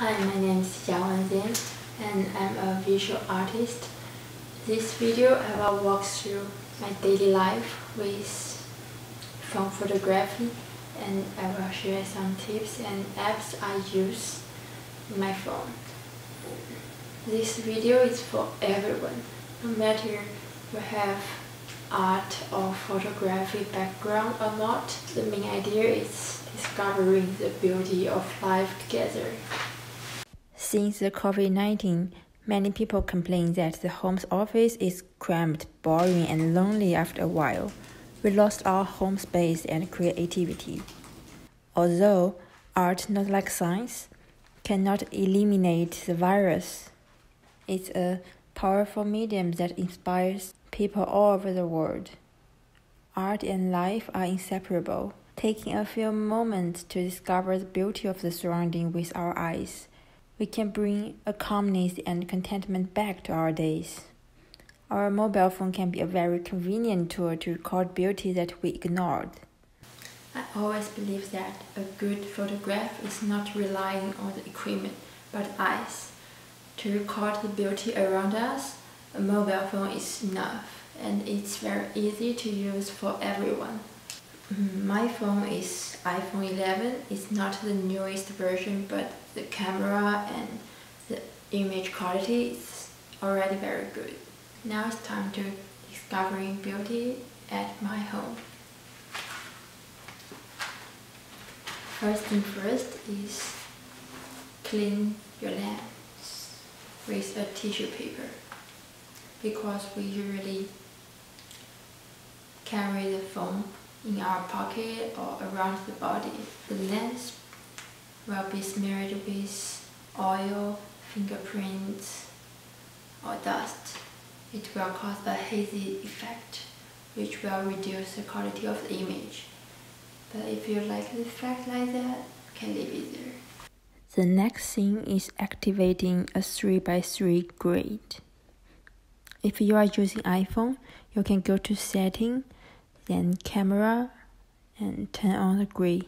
Hi, my name is Yawen Zheng and I'm a visual artist. This video I will walk through my daily life with phone photography and I will share some tips and apps I use in my phone. This video is for everyone, no matter you have art or photography background or not. The main idea is discovering the beauty of life together. Since the COVID-19, many people complain that the home office is cramped, boring, and lonely after a while. We lost our home space and creativity. Although art, not like science, cannot eliminate the virus, it's a powerful medium that inspires people all over the world. Art and life are inseparable. Taking a few moments to discover the beauty of the surrounding with our eyes, we can bring a calmness and contentment back to our days. Our mobile phone can be a very convenient tool to record beauty that we ignored. I always believe that a good photograph is not relying on the equipment, but eyes. To record the beauty around us, a mobile phone is enough and it's very easy to use for everyone. My phone is iPhone 11. It's not the newest version, but the camera and the image quality is already very good. Now it's time to discovering beauty at my home. First thing first is clean your lens with a tissue paper because we usually carry the phone in our pocket or around the body. The lens will be smeared with oil, fingerprints, or dust. It will cause a hazy effect, which will reduce the quality of the image. But if you like the effect like that, can leave it there. The next thing is activating a 3x3 grid. If you are using iPhone, you can go to setting, then camera, and turn on the grid.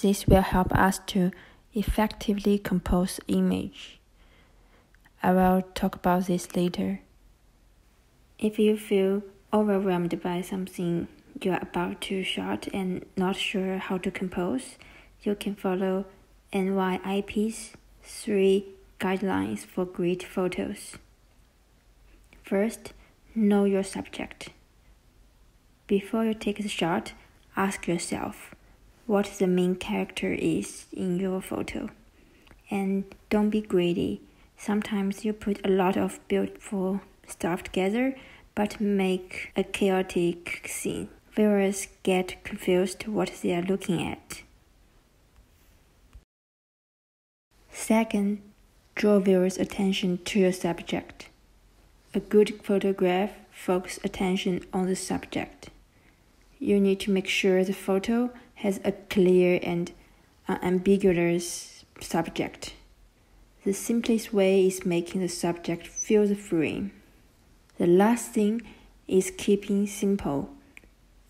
This will help us to effectively compose image. I will talk about this later. If you feel overwhelmed by something you are about to shot and not sure how to compose, you can follow NYIP's three guidelines for great photos. First, know your subject. Before you take the shot, ask yourself what the main character is in your photo. And don't be greedy. Sometimes you put a lot of beautiful stuff together but make a chaotic scene. Viewers get confused what they are looking at. Second, draw viewers' attention to your subject. A good photograph focuses attention on the subject. You need to make sure the photo has a clear and uh, ambiguous subject. The simplest way is making the subject fill the frame. The last thing is keeping simple.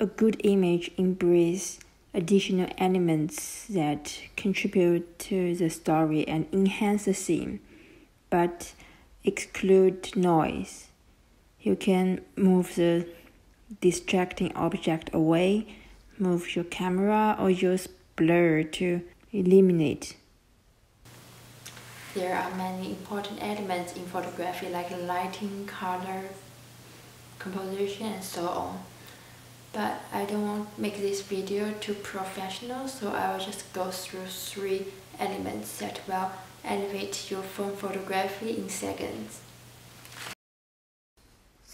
A good image embraces additional elements that contribute to the story and enhance the scene, but exclude noise. You can move the distracting object away, move your camera, or use blur to eliminate. There are many important elements in photography like lighting, color, composition, and so on. But I don't want to make this video too professional, so I will just go through three elements that will elevate your phone photography in seconds.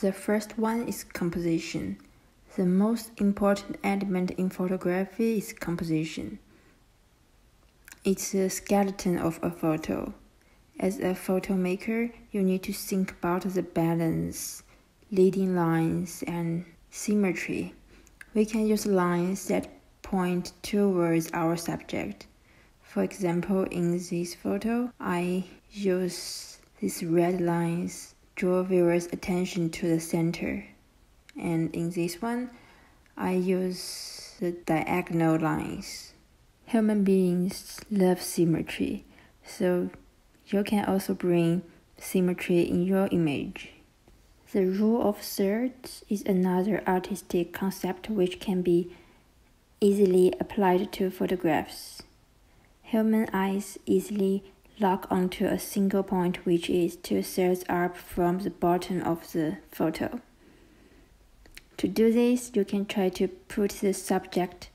The first one is composition. The most important element in photography is composition. It's the skeleton of a photo. As a photo maker, you need to think about the balance, leading lines, and symmetry. We can use lines that point towards our subject. For example, in this photo, I use these red lines draw viewers' attention to the center. And in this one, I use the diagonal lines Human beings love symmetry, so you can also bring symmetry in your image. The rule of thirds is another artistic concept which can be easily applied to photographs. Human eyes easily lock onto a single point which is two thirds up from the bottom of the photo. To do this, you can try to put the subject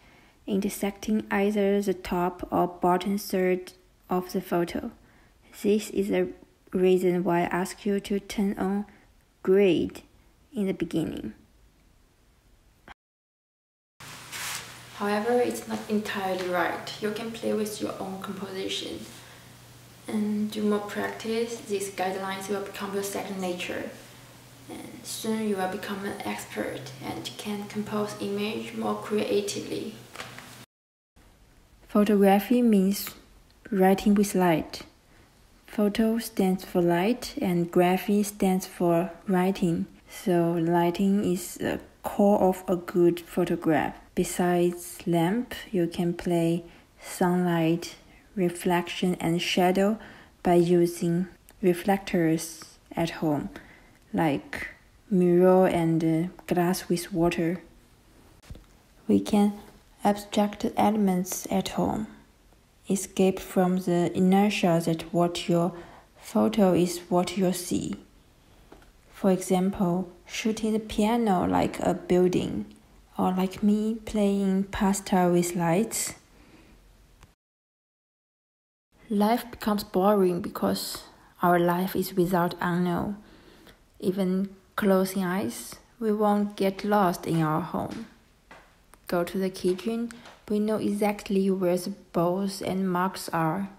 intersecting either the top or bottom third of the photo. This is the reason why I ask you to turn on grade in the beginning. However, it's not entirely right. You can play with your own composition. And do more practice, these guidelines will become your second nature. And soon you will become an expert and can compose image more creatively. Photography means writing with light. Photo stands for light and graphy stands for writing. So lighting is the core of a good photograph. Besides lamp, you can play sunlight, reflection and shadow by using reflectors at home, like mirror and uh, glass with water. We can abstract elements at home. Escape from the inertia that what your photo is what you see. For example, shooting the piano like a building, or like me playing pasta with lights. Life becomes boring because our life is without unknown. Even closing eyes, we won't get lost in our home go to the kitchen, we know exactly where the bowls and mugs are.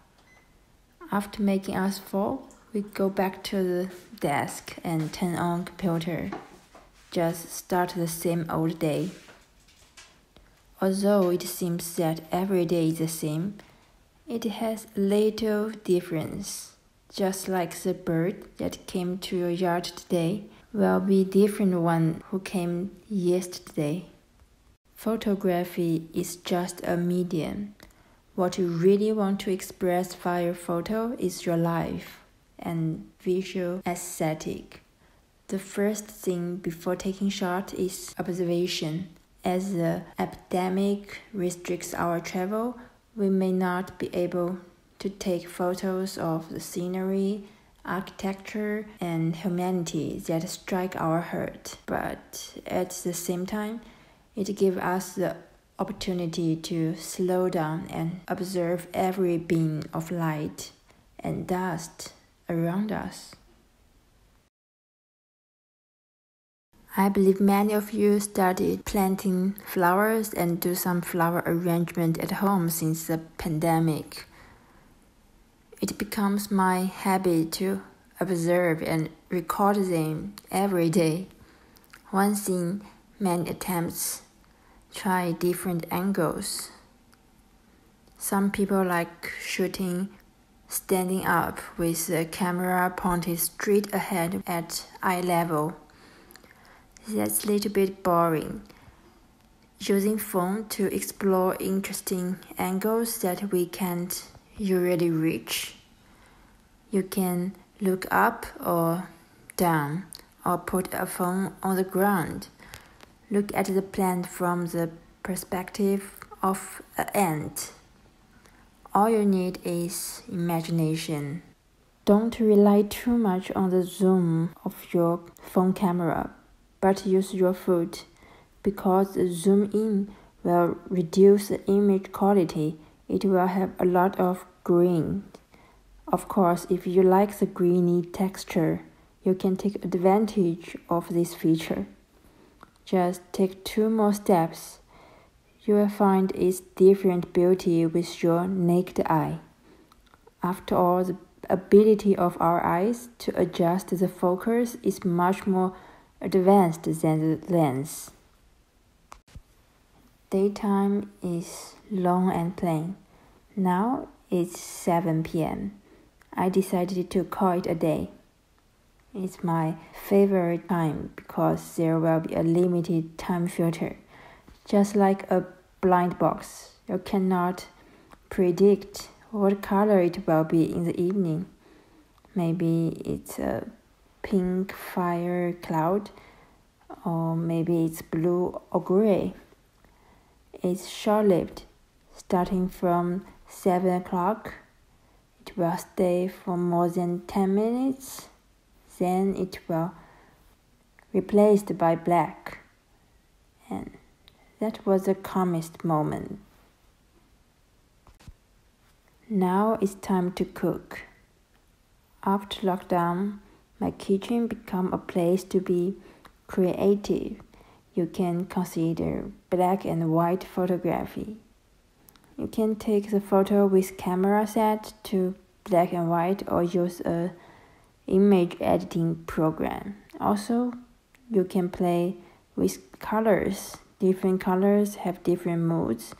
After making us full, we go back to the desk and turn on computer. Just start the same old day. Although it seems that every day is the same, it has little difference. Just like the bird that came to your yard today will be different one who came yesterday. Photography is just a medium. What you really want to express via photo is your life and visual aesthetic. The first thing before taking shot is observation. As the epidemic restricts our travel, we may not be able to take photos of the scenery, architecture, and humanity that strike our heart. But at the same time, it gives us the opportunity to slow down and observe every beam of light and dust around us. I believe many of you started planting flowers and do some flower arrangement at home since the pandemic. It becomes my habit to observe and record them every day. One thing many attempts try different angles. Some people like shooting standing up with the camera pointed straight ahead at eye level. That's a little bit boring. Using phone to explore interesting angles that we can't usually reach. You can look up or down or put a phone on the ground Look at the plant from the perspective of an ant. All you need is imagination. Don't rely too much on the zoom of your phone camera, but use your foot because the zoom in will reduce the image quality. It will have a lot of green. Of course, if you like the greeny texture, you can take advantage of this feature. Just take two more steps. You will find its different beauty with your naked eye. After all, the ability of our eyes to adjust the focus is much more advanced than the lens. Daytime is long and plain. Now it's 7 pm. I decided to call it a day. It's my favorite time because there will be a limited time filter. Just like a blind box, you cannot predict what color it will be in the evening. Maybe it's a pink fire cloud, or maybe it's blue or gray. It's short lived, starting from 7 o'clock. It will stay for more than 10 minutes, then it will replaced by black. And that was the calmest moment. Now it's time to cook. After lockdown, my kitchen become a place to be creative. You can consider black and white photography. You can take the photo with camera set to black and white or use a image editing program. Also, you can play with colors. Different colors have different moods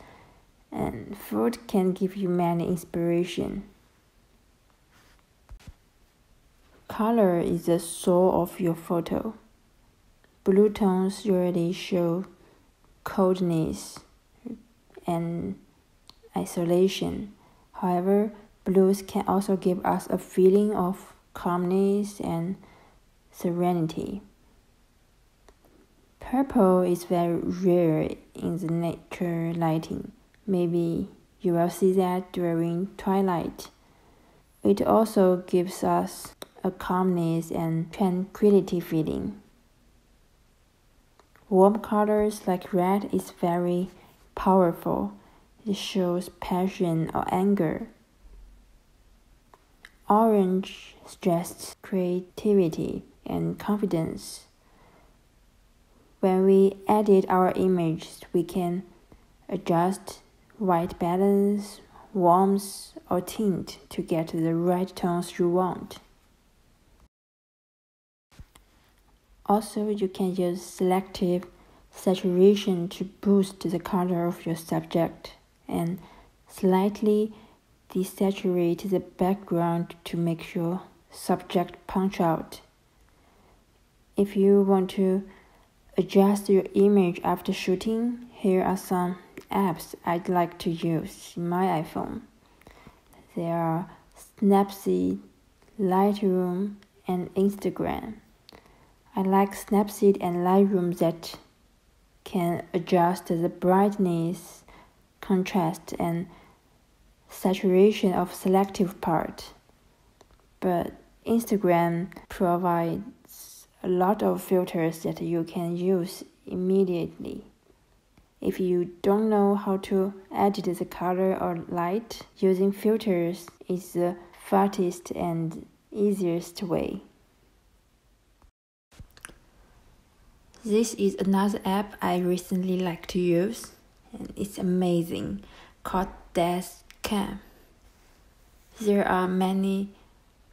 and food can give you many inspiration. Color is the soul of your photo. Blue tones usually show coldness and isolation. However, blues can also give us a feeling of calmness and serenity. Purple is very rare in the nature lighting. Maybe you will see that during twilight. It also gives us a calmness and tranquility feeling. Warm colors like red is very powerful. It shows passion or anger. Orange suggests creativity and confidence. When we edit our images, we can adjust white balance, warmth, or tint to get the right tones you want. Also, you can use selective saturation to boost the color of your subject and slightly desaturate the background to make your subject punch out. If you want to adjust your image after shooting, here are some apps I'd like to use in my iPhone. There are Snapseed, Lightroom, and Instagram. I like Snapseed and Lightroom that can adjust the brightness, contrast, and saturation of selective part. But Instagram provides a lot of filters that you can use immediately. If you don't know how to edit the color or light, using filters is the fastest and easiest way. This is another app I recently like to use, and it's amazing, called Cam. There are many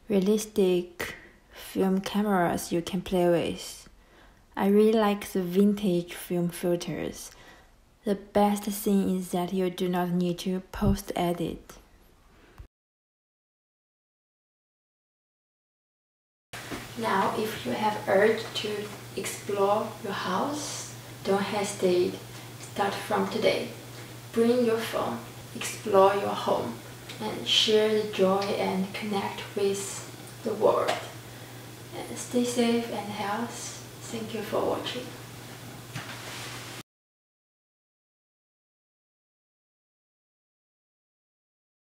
realistic film cameras you can play with. I really like the vintage film filters. The best thing is that you do not need to post edit. Now, if you have urge to explore your house, don't hesitate. Start from today. Bring your phone, explore your home, and share the joy and connect with the world. And stay safe and healthy. Thank you for watching.